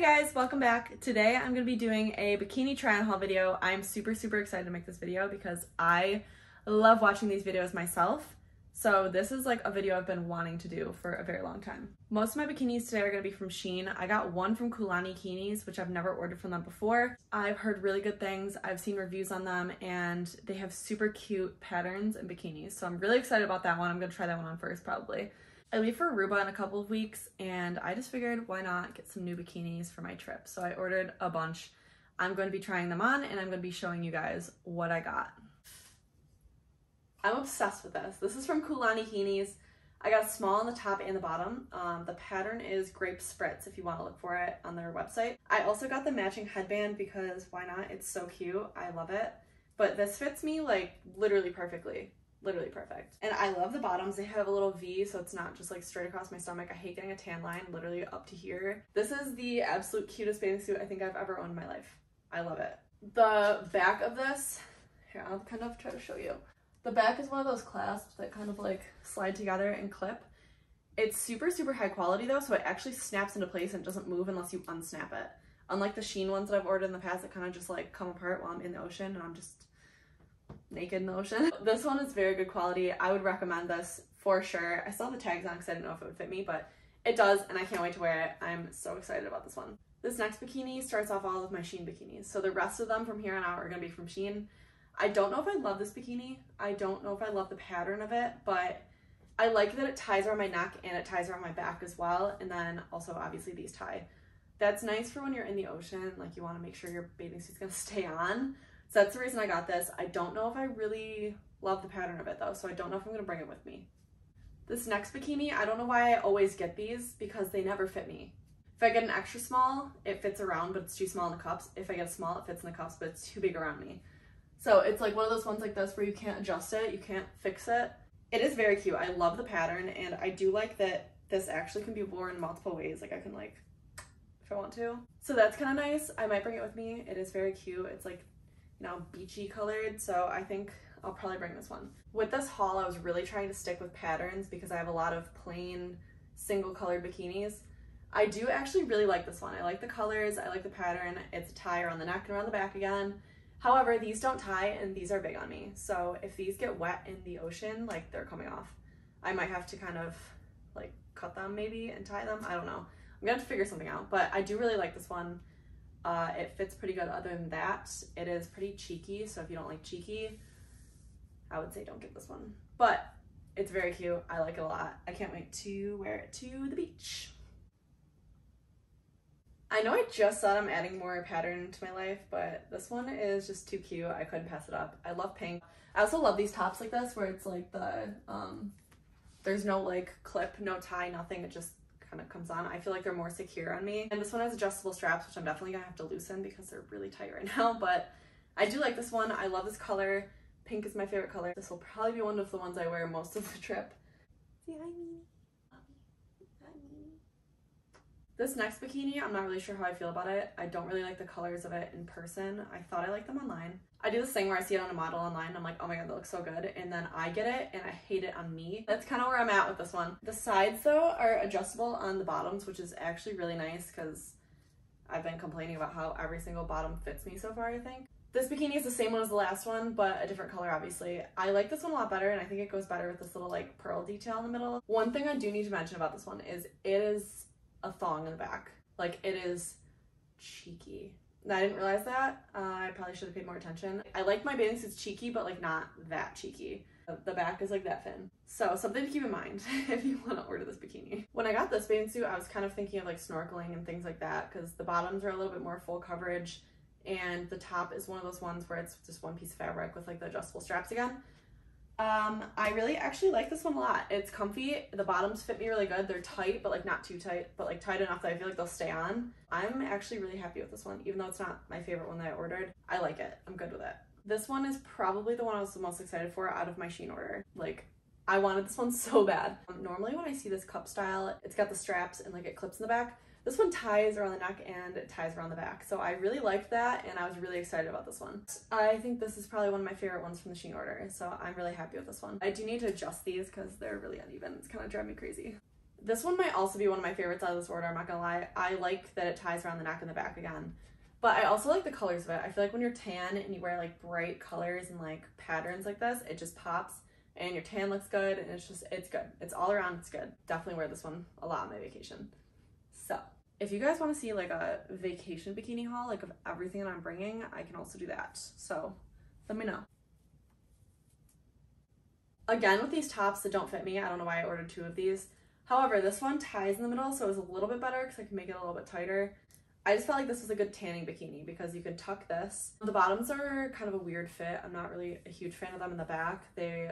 Hi guys, welcome back. Today I'm going to be doing a bikini try on haul video. I'm super, super excited to make this video because I love watching these videos myself. So this is like a video I've been wanting to do for a very long time. Most of my bikinis today are going to be from Shein. I got one from Kulani Kinis, which I've never ordered from them before. I've heard really good things. I've seen reviews on them and they have super cute patterns and bikinis. So I'm really excited about that one. I'm going to try that one on first probably. I leave for Aruba in a couple of weeks and I just figured why not get some new bikinis for my trip. So I ordered a bunch. I'm going to be trying them on and I'm going to be showing you guys what I got. I'm obsessed with this. This is from Kulani Kinis. I got small on the top and the bottom. Um, the pattern is Grape Spritz if you want to look for it on their website. I also got the matching headband because why not? It's so cute. I love it. But this fits me like literally perfectly literally perfect. And I love the bottoms. They have a little V, so it's not just like straight across my stomach. I hate getting a tan line literally up to here. This is the absolute cutest bathing suit I think I've ever owned in my life. I love it. The back of this, here, I'll kind of try to show you. The back is one of those clasps that kind of like slide together and clip. It's super, super high quality though, so it actually snaps into place and doesn't move unless you unsnap it. Unlike the Shein ones that I've ordered in the past that kind of just like come apart while I'm in the ocean and I'm just naked in the ocean. This one is very good quality. I would recommend this for sure. I saw the tags on because I didn't know if it would fit me, but it does and I can't wait to wear it. I'm so excited about this one. This next bikini starts off all of my Shein bikinis. So the rest of them from here on out are going to be from Shein. I don't know if I love this bikini. I don't know if I love the pattern of it, but I like that it ties around my neck and it ties around my back as well. And then also obviously these tie. That's nice for when you're in the ocean, like you want to make sure your bathing suit's going to stay on. So that's the reason I got this. I don't know if I really love the pattern of it though, so I don't know if I'm gonna bring it with me. This next bikini, I don't know why I always get these because they never fit me. If I get an extra small, it fits around, but it's too small in the cups. If I get a small, it fits in the cups, but it's too big around me. So it's like one of those ones like this where you can't adjust it, you can't fix it. It is very cute. I love the pattern and I do like that this actually can be worn multiple ways. Like I can like, if I want to. So that's kind of nice. I might bring it with me. It is very cute. It's like you know, beachy colored. So I think I'll probably bring this one. With this haul, I was really trying to stick with patterns because I have a lot of plain single colored bikinis. I do actually really like this one. I like the colors, I like the pattern. It's a tie around the neck and around the back again. However, these don't tie and these are big on me. So if these get wet in the ocean, like they're coming off. I might have to kind of like cut them maybe and tie them. I don't know. I'm gonna have to figure something out, but I do really like this one. Uh, it fits pretty good. Other than that, it is pretty cheeky. So if you don't like cheeky, I would say don't get this one. But it's very cute. I like it a lot. I can't wait to wear it to the beach. I know I just said I'm adding more pattern to my life, but this one is just too cute. I couldn't pass it up. I love pink. I also love these tops like this where it's like the, um, there's no like clip, no tie, nothing. It just kind of comes on. I feel like they're more secure on me. And this one has adjustable straps, which I'm definitely gonna have to loosen because they're really tight right now, but I do like this one. I love this color. Pink is my favorite color. This will probably be one of the ones I wear most of the trip. See, I mean, This next bikini, I'm not really sure how I feel about it. I don't really like the colors of it in person. I thought I liked them online. I do this thing where I see it on a model online. I'm like, oh my god, that looks so good. And then I get it and I hate it on me. That's kind of where I'm at with this one. The sides though are adjustable on the bottoms, which is actually really nice because I've been complaining about how every single bottom fits me so far, I think. This bikini is the same one as the last one, but a different color, obviously. I like this one a lot better, and I think it goes better with this little, like, pearl detail in the middle. One thing I do need to mention about this one is it is a thong in the back. Like, it is cheeky. I didn't realize that. Uh, I probably should have paid more attention. I like my bathing suits cheeky, but like not that cheeky. The back is like that thin. So something to keep in mind if you want to order this bikini. When I got this bathing suit, I was kind of thinking of like snorkeling and things like that because the bottoms are a little bit more full coverage and the top is one of those ones where it's just one piece of fabric with like the adjustable straps again. Um, I really actually like this one a lot. It's comfy. The bottoms fit me really good. They're tight, but like not too tight, but like tight enough that I feel like they'll stay on. I'm actually really happy with this one, even though it's not my favorite one that I ordered. I like it. I'm good with it. This one is probably the one I was the most excited for out of my Shein order. Like, I wanted this one so bad. Normally when I see this cup style, it's got the straps and like it clips in the back. This one ties around the neck and it ties around the back. So I really liked that and I was really excited about this one. I think this is probably one of my favorite ones from the Shein order. So I'm really happy with this one. I do need to adjust these because they're really uneven. It's kind of driving me crazy. This one might also be one of my favorites out of this order, I'm not gonna lie. I like that it ties around the neck and the back again. But I also like the colors of it. I feel like when you're tan and you wear like bright colors and like patterns like this, it just pops and your tan looks good and it's just, it's good. It's all around, it's good. Definitely wear this one a lot on my vacation. If you guys want to see like a vacation bikini haul, like of everything that I'm bringing, I can also do that. So let me know. Again, with these tops that don't fit me, I don't know why I ordered two of these. However, this one ties in the middle, so it was a little bit better because I can make it a little bit tighter. I just felt like this was a good tanning bikini because you can tuck this. The bottoms are kind of a weird fit. I'm not really a huge fan of them in the back. They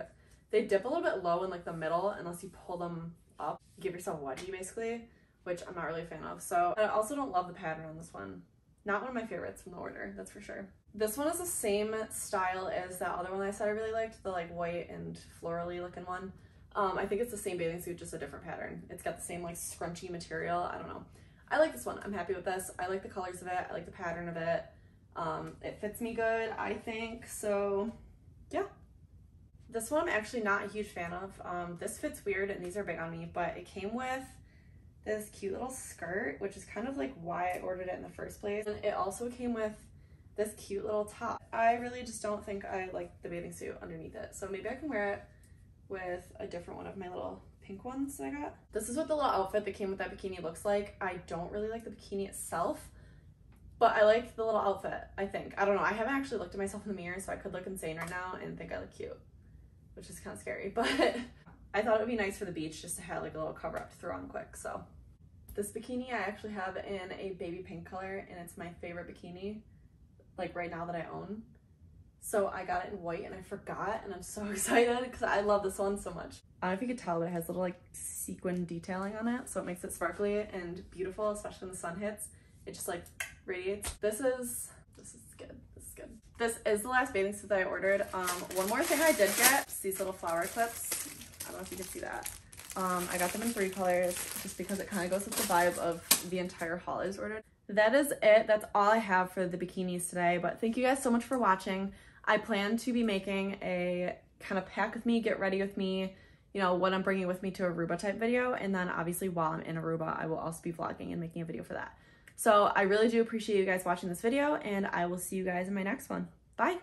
they dip a little bit low in like the middle unless you pull them up. Give yourself a wedgie basically, which I'm not really a fan of. So I also don't love the pattern on this one. Not one of my favorites from the order, that's for sure. This one is the same style as that other one I said I really liked, the like white and florally looking one. Um, I think it's the same bathing suit, just a different pattern. It's got the same like scrunchy material. I don't know. I like this one. I'm happy with this. I like the colors of it. I like the pattern of it. Um, it fits me good, I think. So yeah. This one I'm actually not a huge fan of. Um, this fits weird and these are big on me, but it came with this cute little skirt, which is kind of like why I ordered it in the first place. And it also came with this cute little top. I really just don't think I like the bathing suit underneath it. So maybe I can wear it with a different one of my little pink ones that I got. This is what the little outfit that came with that bikini looks like. I don't really like the bikini itself, but I like the little outfit, I think. I don't know. I haven't actually looked at myself in the mirror, so I could look insane right now and think I look cute, which is kind of scary, but I thought it would be nice for the beach just to have like a little cover up to throw on quick, so. This bikini I actually have in a baby pink color and it's my favorite bikini like right now that I own. So I got it in white and I forgot and I'm so excited because I love this one so much. I don't know if you could tell but it has little like sequin detailing on it so it makes it sparkly and beautiful especially when the sun hits. It just like radiates. This is, this is good. This is good. This is the last bathing suit that I ordered. Um, one more thing I did get, these little flower clips. I don't know if you can see that. Um, I got them in three colors just because it kind of goes with the vibe of the entire haul I ordered. That is it. That's all I have for the bikinis today. But thank you guys so much for watching. I plan to be making a kind of pack with me, get ready with me, you know, what I'm bringing with me to Aruba type video. And then obviously while I'm in Aruba, I will also be vlogging and making a video for that. So I really do appreciate you guys watching this video and I will see you guys in my next one. Bye.